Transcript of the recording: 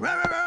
Rah, rah, rah.